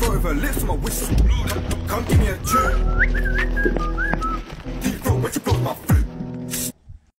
throat with her lips on my whistle. Come give me a tune. Deep throat but you blows my